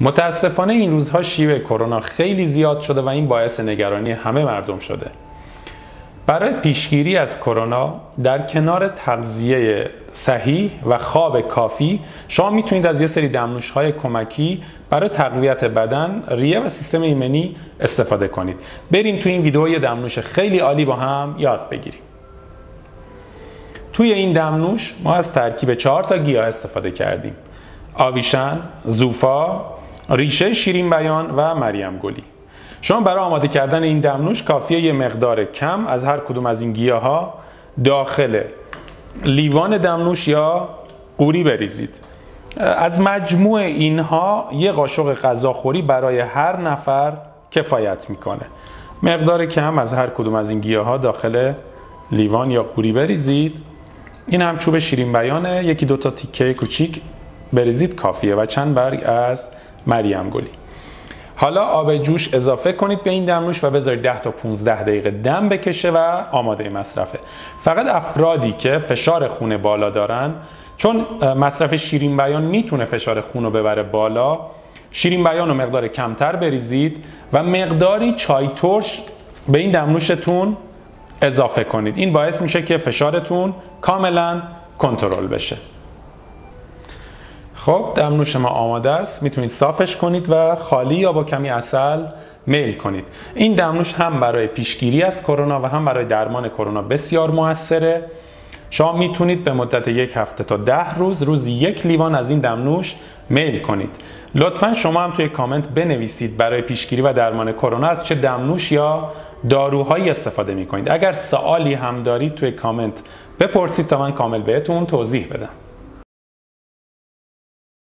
متاسفانه این روزها شیوع کرونا خیلی زیاد شده و این باعث نگرانی همه مردم شده. برای پیشگیری از کرونا در کنار تغذیه صحیح و خواب کافی شما می‌تونید از یه سری دمنوش های کمکی برای تقویت بدن، ریه و سیستم ایمنی استفاده کنید. بریم تو این ویدیو یه دمنوش خیلی عالی با هم یاد بگیریم. توی این دمنوش ما از ترکیب چهار تا گیاه استفاده کردیم. آویشن، زوفا، ریشه شیرین بیان و مریم گلی. شما برای آماده کردن این دمنوش کافیه یه مقدار کم از هر کدوم از این گیاه ها داخل لیوان دمنوش یا قوری بریزید. از مجموع اینها یه قاشق غذاخوری برای هر نفر کفایت می‌کنه. مقدار کم از هر کدوم از این گیاه ها داخل لیوان یا قوری بریزید. این هم چوب شیرین بیانه. یکی دو تا تیکه کوچیک بریزید کافیه. و چند برگ از مریم گلی. حالا آب جوش اضافه کنید به این دمنوش و بذارید 10 تا 15 دقیقه دم بکشه و آماده مصرفه. فقط افرادی که فشار خون بالا دارن چون مصرف شیرین بیان می‌تونه فشار خون رو ببره بالا شیرین بیان رو مقدار کمتر بریزید و مقداری چای ترش به این دمنوشتون اضافه کنید. این باعث میشه که فشارتون کاملا کنترل بشه. خب دمنوش ما آماده است. می‌تونید صافش کنید و خالی یا با کمی اصل میل کنید. این دمنوش هم برای پیشگیری از کرونا و هم برای درمان کرونا بسیار موثره. شما می‌تونید به مدت یک هفته تا ده روز روز یک لیوان از این دمنوش میل کنید. لطفا شما هم توی کامنت بنویسید برای پیشگیری و درمان کرونا از چه دمنوش یا داروهایی استفاده می‌کنید. اگر سوالی هم دارید توی کامنت بپرسید تا من کامل بهتون توضیح بدم.